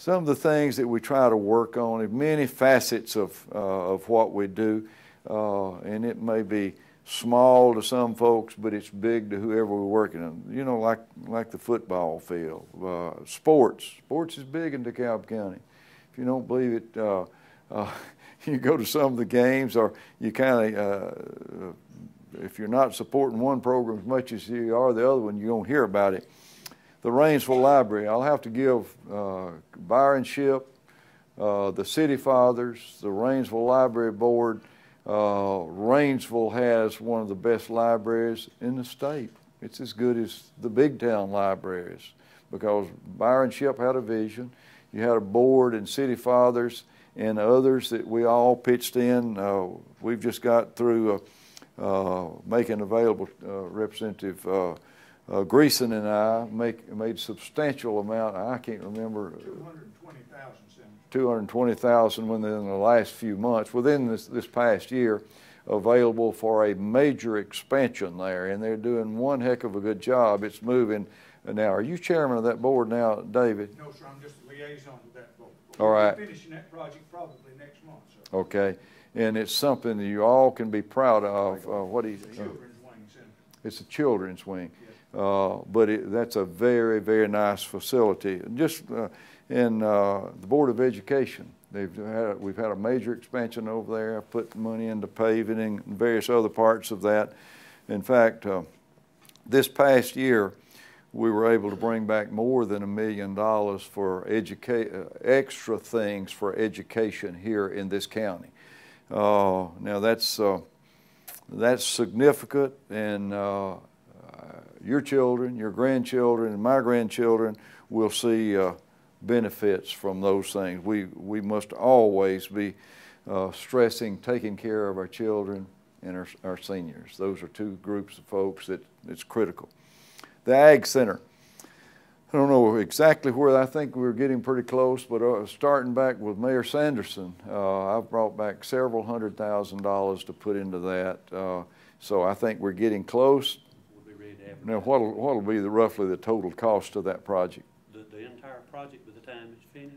some of the things that we try to work on, many facets of, uh, of what we do, uh, and it may be small to some folks, but it's big to whoever we're working on. You know, like like the football field, uh, sports. Sports is big in DeKalb County. If you don't believe it, uh, uh, you go to some of the games, or you kind of, uh, if you're not supporting one program as much as you are the other one, you don't hear about it. The Rainsville Library. I'll have to give uh, Byron Ship, uh, the City Fathers, the Rainsville Library Board uh, Rainsville has one of the best libraries in the state. It's as good as the big town libraries because Byron Ship had a vision. You had a board and city fathers and others that we all pitched in. Uh, we've just got through uh, uh making available uh, Representative uh, Greeson and I make, made substantial amount. I can't remember. 220,000. 220,000 within the last few months, within this, this past year, available for a major expansion there, and they're doing one heck of a good job. It's moving. Now, are you chairman of that board now, David? No, sir, I'm just a liaison to that board. All right. We're finishing that project probably next month, sir. Okay, and it's something that you all can be proud of. Uh, what do you? Uh. It's a children's wing, yes. Uh, but it, that's a very, very nice facility. Just uh, in uh, the Board of Education. They've had, we've had a major expansion over there. I put money into paving and various other parts of that. In fact, uh, this past year, we were able to bring back more than a million dollars for uh, extra things for education here in this county. Uh, now that's that's significant, and your children, your grandchildren, and my grandchildren will see benefits from those things. We, we must always be uh, stressing taking care of our children and our, our seniors. Those are two groups of folks that it's critical. The Ag Center. I don't know exactly where I think we're getting pretty close, but uh, starting back with Mayor Sanderson, uh, I've brought back several hundred thousand dollars to put into that. Uh, so I think we're getting close. We'll be ready to now, what'll, what'll be the, roughly the total cost of that project? The, the entire project by the time it's finished,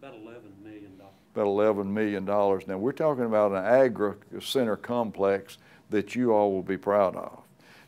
about eleven million dollars. About eleven million dollars. Now we're talking about an agri center complex that you all will be proud of.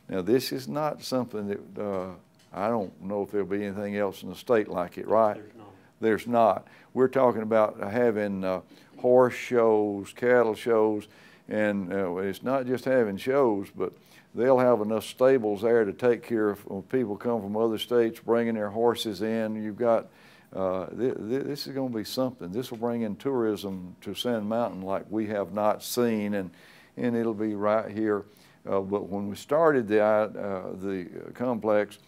Now this is not something that uh, I don't know if there'll be anything else in the state like it, right? There's not. There's not. We're talking about having uh, horse shows, cattle shows, and uh, it's not just having shows, but they'll have enough stables there to take care of when people come from other states bringing their horses in. You've got uh, th th this is going to be something. This will bring in tourism to Sand Mountain like we have not seen, and and it'll be right here. Uh, but when we started the uh, the complex,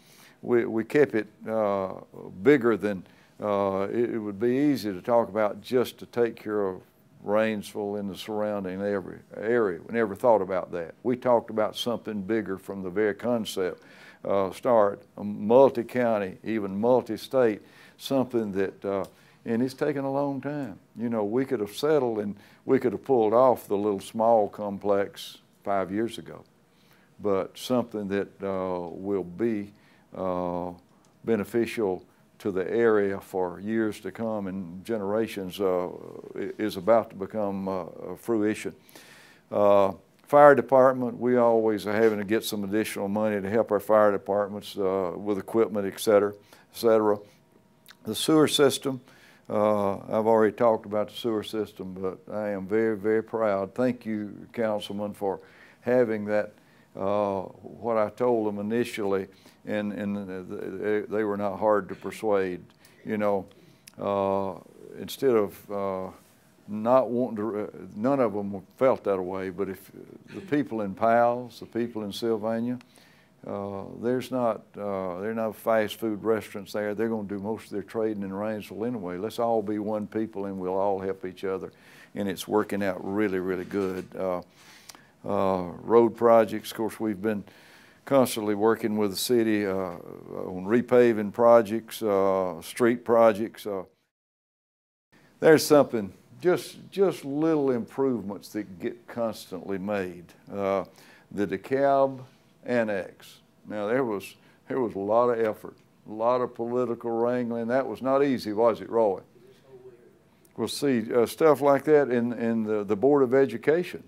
we we kept it uh, bigger than uh, it, it, would be easy to talk about just to take care of Rainsville and the surrounding every area. We never thought about that. We talked about something bigger from the very concept uh, start, multi-county, even multi-state something that, uh, and it's taken a long time. You know, we could have settled and we could have pulled off the little small complex five years ago, but something that uh, will be uh, beneficial to the area for years to come and generations uh, is about to become uh, fruition. Uh, fire department, we always are having to get some additional money to help our fire departments uh, with equipment, et cetera, et cetera. The sewer system, uh, I've already talked about the sewer system, but I am very, very proud. Thank you, Councilman, for having that, uh, what I told them initially, and, and they, were not hard to persuade. You know, uh, instead of uh, not wanting to, uh, none of them felt that way, but if the people in Powell's, the people in Sylvania, uh, there's not uh, there are no fast food restaurants there. They're going to do most of their trading in Rainsville anyway. Let's all be one people and we'll all help each other, and it's working out really really good. Uh, uh road projects, of course, we've been constantly working with the city uh, on repaving projects, street projects. there's something just just little improvements that get constantly made. the DeKalb annex. Now there was there was a lot of effort, a lot of political wrangling. That was not easy, was it, Roy? We'll see, uh, stuff like that in, in the, the Board of Education.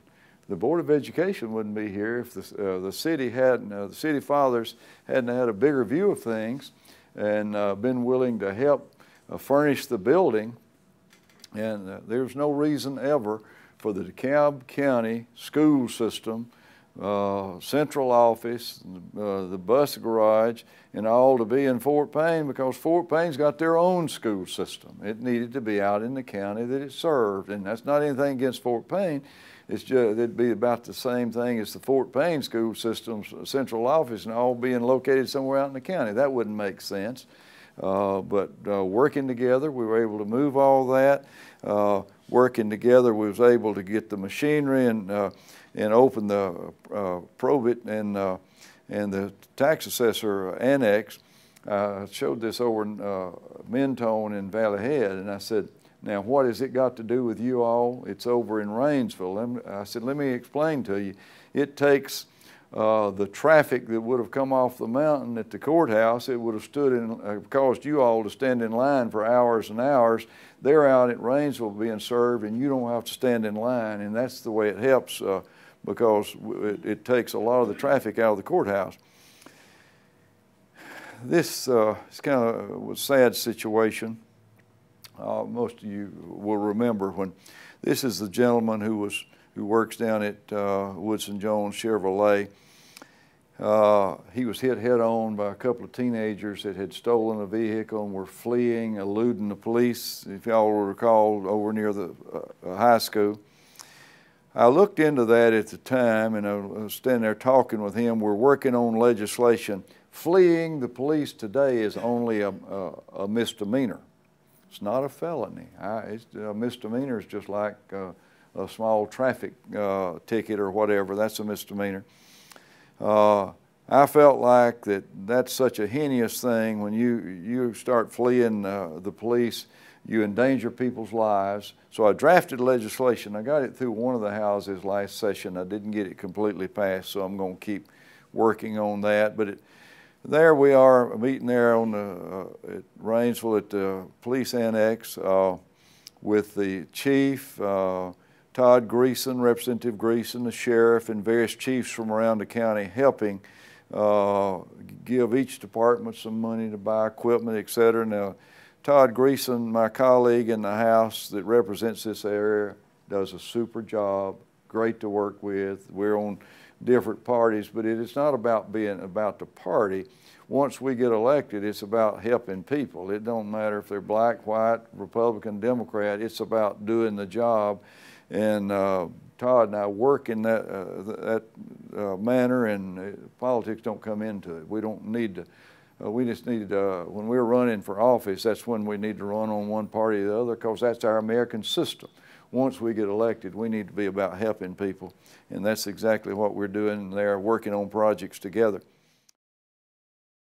The Board of Education wouldn't be here if the, uh, the city hadn't, uh, the city fathers hadn't had a bigger view of things and uh, been willing to help uh, furnish the building. And uh, there's no reason ever for the DeKalb County school system, uh, central office, uh, the bus garage, and all to be in Fort Payne because Fort Payne's got their own school system. It needed to be out in the county that it served, and that's not anything against Fort Payne. It's just, it'd be about the same thing as the Fort Payne school system's central office and all being located somewhere out in the county. That wouldn't make sense. Uh, but uh, working together, we were able to move all that. Uh, working together, we was able to get the machinery and uh, and open the uh, probate and uh, and the tax assessor annex. I showed this over in Mentone in Valley Head, and I said, now, what has it got to do with you all? It's over in Rainsville. I said, let me explain to you. It takes uh, the traffic that would have come off the mountain at the courthouse, it would have stood and uh, caused you all to stand in line for hours and hours. They're out at Rainsville being served, and you don't have to stand in line, and that's the way it helps uh, because it, it, takes a lot of the traffic out of the courthouse. This uh, is kind of a sad situation. Uh, most of you will remember when this is the gentleman who was who works down at uh, Woodson Jones Chevrolet. Uh, he was hit head on by a couple of teenagers that had stolen a vehicle and were fleeing, eluding the police, if y'all will recall, over near the uh, high school. I looked into that at the time and I was standing there talking with him. We're working on legislation. Fleeing the police today is only a, a, a misdemeanor. It's not a felony. I, a misdemeanor is just like uh, a small traffic uh, ticket or whatever. That's a misdemeanor. Uh, I felt like that that's such a heinous thing when you, you start fleeing uh, the police, you endanger people's lives. So I drafted legislation. I got it through one of the houses last session. I didn't get it completely passed, so I'm going to keep working on that. But it, there we are, meeting there on the, uh, at Rainsville at the police annex uh, with the chief, uh, Todd Greeson, Representative Greeson, the sheriff, and various chiefs from around the county helping uh, give each department some money to buy equipment, et cetera. Now, Todd Greeson, my colleague in the House that represents this area, does a super job, great to work with. We're on different parties, but it is not about being about the party. Once we get elected, it's about helping people. It don't matter if they're black, white, Republican, Democrat. It's about doing the job and uh, Todd and I work in that, uh, that uh, manner, and uh, politics don't come into it. We don't need to. Uh, we just need to, when we're running for office, that's when we need to run on one party or the other because that's our American system. Once we get elected, we need to be about helping people, and that's exactly what we're doing there, working on projects together.